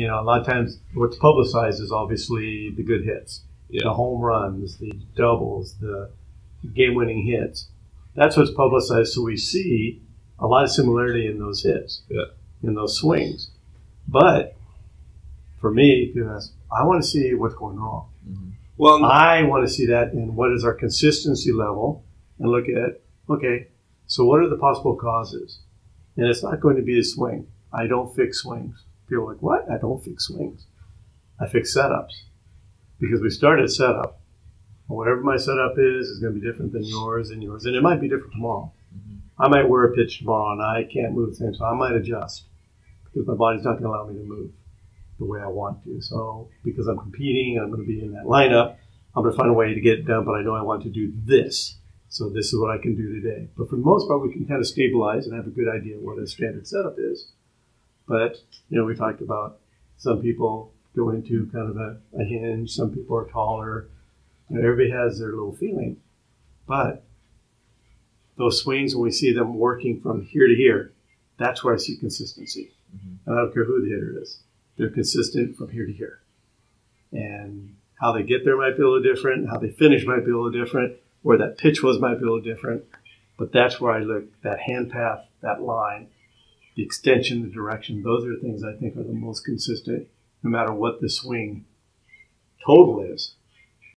You know, a lot of times what's publicized is obviously the good hits, Yeah. the home runs, the doubles, the game-winning hits. That's what's publicized. So we see a lot of similarity in those hits, Yeah. in those swings. But for me, ask, I want to see what's going wrong. Mm-hmm. Well, I want to see that in what is our consistency level and look at, okay, so what are the possible causes? And it's not going to be a swing. I don't fix swings. People are like, what? I don't fix swings. I fix setups. Because we start at setup. Whatever my setup is, is going to be different than yours and yours. And it might be different tomorrow. Mm-hmm. I might wear a pitch tomorrow and I can't move the same, so I might adjust. Because my body's not going to allow me to move the way I want to. So because I'm competing and I'm going to be in that lineup, I'm going to find a way to get it done, but I know I want to do this. So this is what I can do today. But for the most part, we can kind of stabilize and have a good idea what a standard setup is. But, you know, we talked about some people go into kind of a, a hinge, some people are taller. You know, everybody has their little feeling. But those swings, when we see them working from here to here, that's where I see consistency. Mm-hmm. And I don't care who the hitter is. They're consistent from here to here. And how they get there might be a little different. How they finish might be a little different. Where that pitch was might be a little different. But that's where I look. That hand path, that line, the extension, the direction. Those are things I think are the most consistent, no matter what the swing total is.